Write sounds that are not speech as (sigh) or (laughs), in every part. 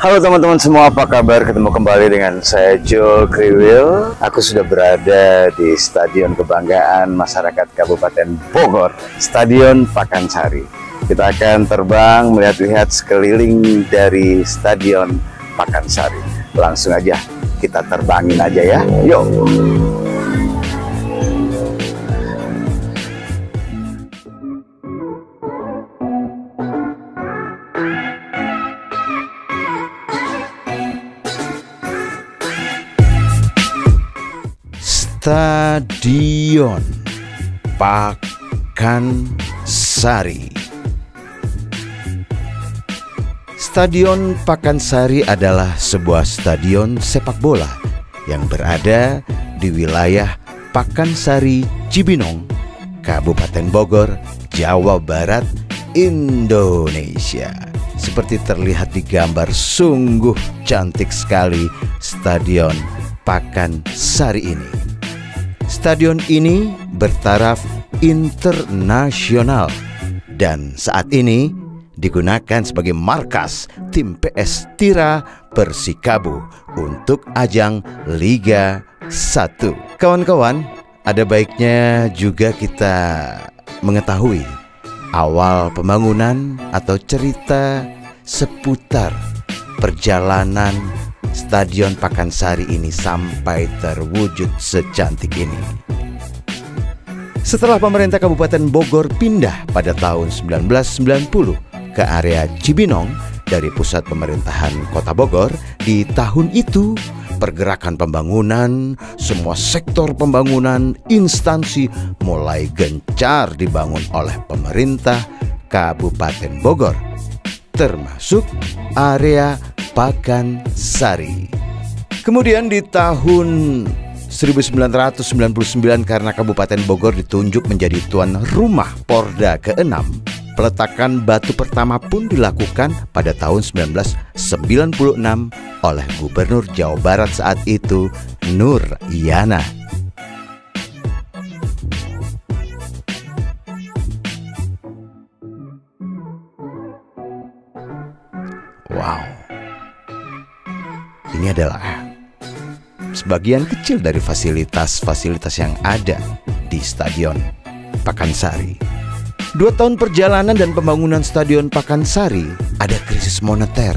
Halo teman-teman semua, apa kabar? Ketemu kembali dengan saya Joe Kriwil. Aku sudah berada di Stadion Kebanggaan Masyarakat Kabupaten Bogor, Stadion Pakansari. Kita akan terbang melihat-lihat sekeliling dari Stadion Pakansari. Langsung aja, kita terbangin aja ya. Yuk! Stadion Pakansari Stadion Pakansari adalah sebuah stadion sepak bola yang berada di wilayah Pakansari, Cibinong, Kabupaten Bogor, Jawa Barat, Indonesia. Seperti terlihat di gambar sungguh cantik sekali stadion Pakansari ini. Stadion ini bertaraf internasional dan saat ini digunakan sebagai markas tim PS Tira Persikabo untuk ajang Liga 1. Kawan-kawan, ada baiknya juga kita mengetahui awal pembangunan atau cerita seputar perjalanan Stadion Pakansari ini sampai terwujud secantik ini. Setelah pemerintah Kabupaten Bogor pindah pada tahun 1990 ke area Cibinong dari pusat pemerintahan Kota Bogor, di tahun itu pergerakan pembangunan, semua sektor pembangunan, instansi mulai gencar dibangun oleh pemerintah Kabupaten Bogor, termasuk area Pakansari. Kemudian di tahun 1999 karena Kabupaten Bogor ditunjuk menjadi tuan rumah Porda ke-6, peletakan batu pertama pun dilakukan pada tahun 1996 oleh Gubernur Jawa Barat saat itu Nur Yana. Wow. Ini adalah sebagian kecil dari fasilitas-fasilitas yang ada di Stadion Pakansari. Dua tahun perjalanan dan pembangunan Stadion Pakansari ada krisis moneter.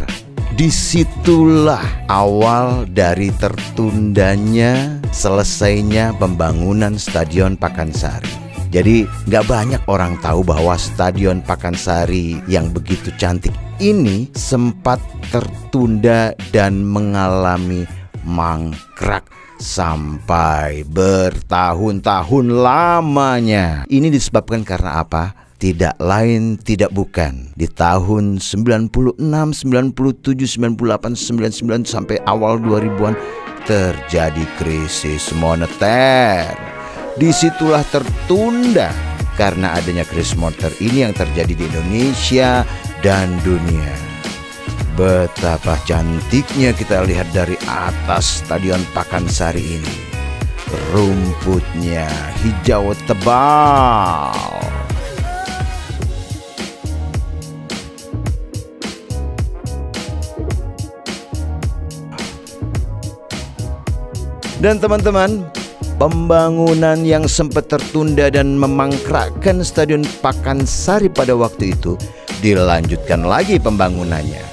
Di situlah awal dari tertundanya selesainya pembangunan Stadion Pakansari. Jadi nggak banyak orang tahu bahwa Stadion Pakansari yang begitu cantik ini sempat tertunda dan mengalami mangkrak sampai bertahun-tahun lamanya. Ini disebabkan karena apa? Tidak lain tidak bukan di tahun 96, 97, 98, 99 sampai awal 2000-an terjadi krisis moneter. Di situlah tertunda karena adanya krisis moneter ini yang terjadi di Indonesia dan dunia. Betapa cantiknya kita lihat dari atas Stadion Pakansari ini. Rumputnya hijau tebal. Dan teman-teman, pembangunan yang sempat tertunda dan memangkrakkan Stadion Pakansari pada waktu itu dilanjutkan lagi pembangunannya.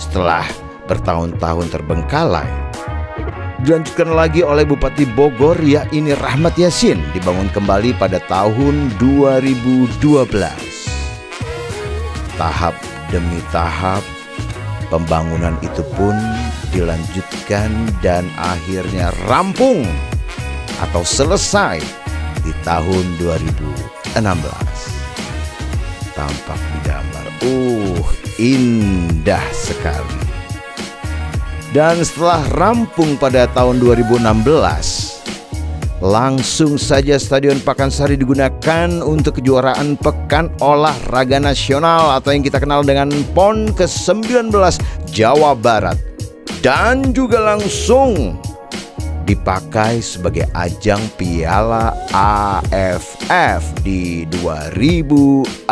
Setelah bertahun-tahun terbengkalai, dilanjutkan lagi oleh Bupati Bogor yakni Rahmat Yasin dibangun kembali pada tahun 2012. Tahap demi tahap pembangunan itu pun dilanjutkan dan akhirnya rampung atau selesai di tahun 2016. Tampak di gambar, uh, indah sekali. Dan setelah rampung pada tahun 2016, langsung saja Stadion Pakansari digunakan untuk kejuaraan Pekan Olahraga Nasional atau yang kita kenal dengan PON ke-19 Jawa Barat. Dan juga langsung dipakai sebagai ajang Piala AFF di 2016.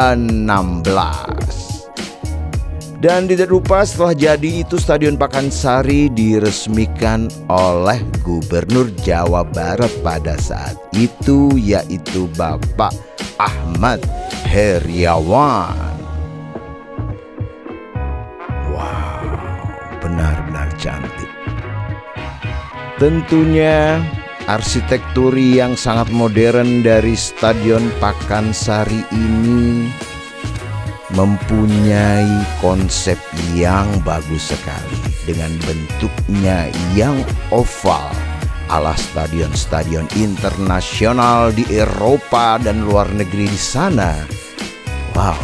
Dan tidak lupa setelah jadi itu Stadion Pakansari diresmikan oleh Gubernur Jawa Barat pada saat itu yaitu Bapak Ahmad Heriawan. Wow, benar-benar cantik. Tentunya arsitektur yang sangat modern dari Stadion Pakansari ini mempunyai konsep yang bagus sekali dengan bentuknya yang oval ala stadion-stadion internasional di Eropa dan luar negeri di sana. Wow,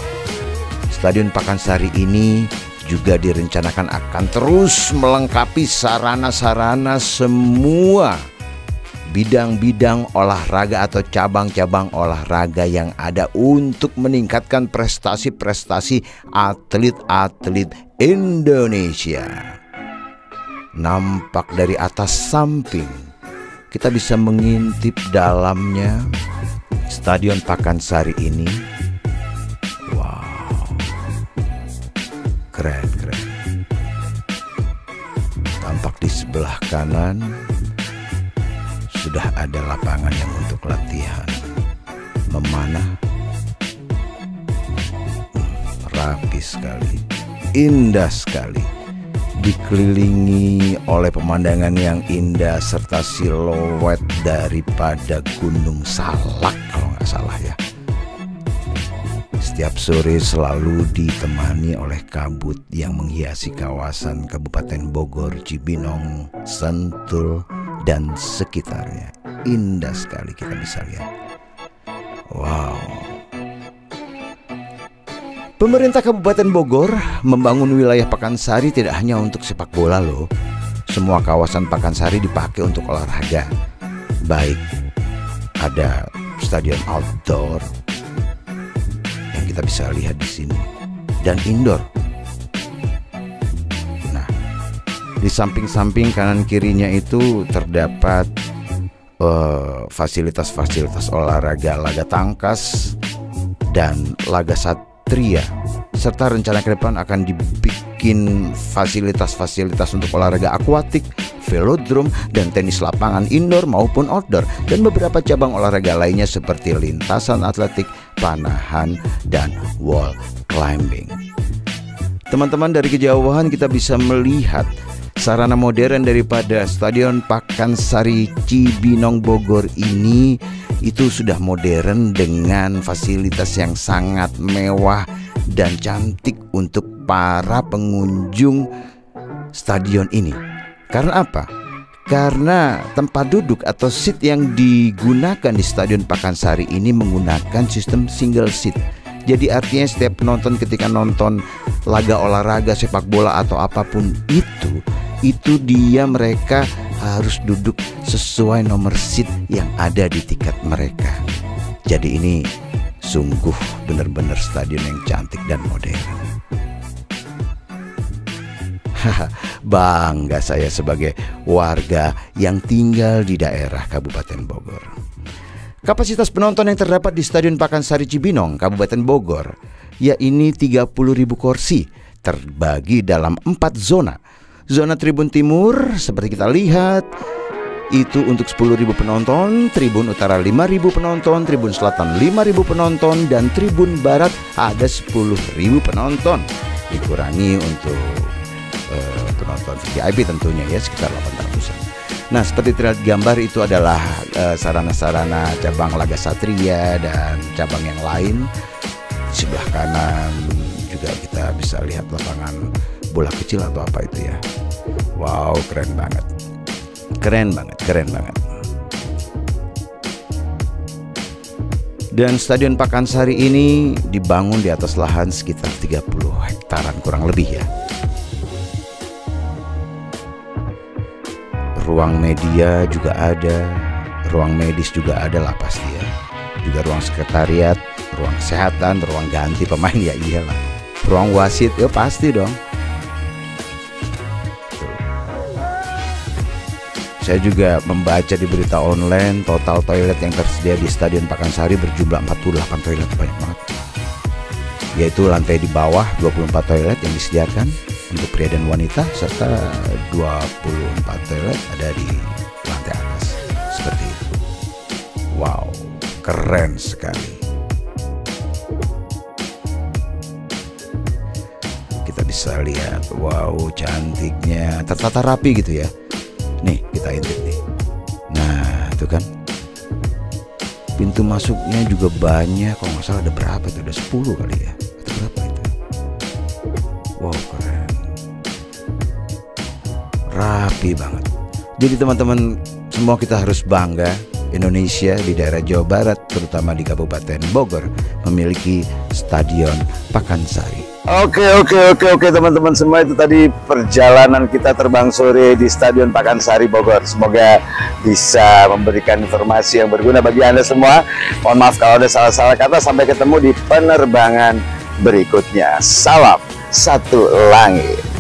Stadion Pakansari ini juga direncanakan akan terus melengkapi sarana-sarana semua bidang-bidang olahraga atau cabang-cabang olahraga yang ada untuk meningkatkan prestasi-prestasi atlet-atlet Indonesia. Nampak dari atas samping, kita bisa mengintip dalamnya Stadion Pakansari ini. Keren, keren. Tampak di sebelah kanan sudah ada lapangan yang untuk latihan memanah rapi sekali indah sekali dikelilingi oleh pemandangan yang indah serta siluet daripada Gunung Salak kalau nggak salah ya. Setiap sore selalu ditemani oleh kabut yang menghiasi kawasan Kabupaten Bogor, Cibinong, Sentul, dan sekitarnya. Indah sekali kita bisa lihat. Wow. Pemerintah Kabupaten Bogor membangun wilayah Pakansari tidak hanya untuk sepak bola loh. Semua kawasan Pakansari dipakai untuk olahraga. Baik ada stadion outdoor kita bisa lihat di sini. Dan indoor. Di samping-samping kanan kirinya itu terdapat uh, fasilitas-fasilitas olahraga laga tangkas dan laga satria. Serta rencana ke depan akan dibikin fasilitas-fasilitas untuk olahraga akuatik, velodrome, dan tenis lapangan indoor maupun outdoor. Dan beberapa cabang olahraga lainnya seperti lintasan atletik, panahan, dan wall climbing. Teman-teman dari kejauhan kita bisa melihat sarana modern daripada Stadion Pakansari Cibinong Bogor ini itu sudah modern dengan fasilitas yang sangat mewah dan cantik untuk para pengunjung stadion ini. Karena apa? Karena tempat duduk atau seat yang digunakan di Stadion Pakansari ini menggunakan sistem single seat. Jadi artinya setiap penonton ketika nonton laga olahraga sepak bola atau apa pun itu itu dia mereka harus duduk sesuai nomor seat yang ada di tiket mereka. Jadi ini sungguh benar-benar stadion yang cantik dan modern. (laughs) Bangga saya sebagai warga yang tinggal di daerah Kabupaten Bogor. Kapasitas penonton yang terdapat di Stadion Pakansari Cibinong, Kabupaten Bogor, yakni 30.000 kursi terbagi dalam empat zona Zona Tribun Timur seperti kita lihat itu untuk 10.000 penonton, Tribun Utara 5.000 penonton, Tribun Selatan 5.000 penonton dan Tribun Barat ada 10.000 penonton. Dikurangi untuk penonton VIP tentunya ya sekitar 800-an. Nah, seperti terlihat gambar itu adalah eh, sarana-sarana uh, cabang laga satria dan cabang yang lain. Sebelah kanan juga kita bisa lihat lapangan bola kecil atau apa itu ya wow keren banget keren banget keren banget dan Stadion Pakansari ini dibangun di atas lahan sekitar 30 hektaran kurang lebih ya ruang media juga ada. Ruang medis juga ada lah pasti ya. Juga ruang sekretariat ruang kesehatan ruang ganti pemain ya iyalah. Ruang wasit ya pasti dong. Saya juga membaca di berita online total toilet yang tersedia di Stadion Pakansari berjumlah 48 toilet banyak banget. yaitu lantai di bawah 24 toilet yang disediakan untuk pria dan wanita serta 24 toilet ada di lantai atas seperti itu. Wow, keren sekali. Kita bisa lihat, wow cantiknya, tertata rapi gitu ya. Nih kita intip nih. Nah itu kan pintu masuknya juga banyak kalau nggak salah ada berapa tuh ada 10 kali ya atau berapa itu wow keren rapi banget jadi teman-teman semua kita harus bangga Indonesia di daerah Jawa Barat terutama di Kabupaten Bogor memiliki Stadion Pakansari Oke oke oke oke teman-teman semua itu tadi perjalanan kita terbang sore di Stadion Pakansari Bogor. Semoga bisa memberikan informasi yang berguna bagi Anda semua. Mohon maaf kalau ada salah-salah kata. Sampai ketemu di penerbangan berikutnya. Salam satu langit.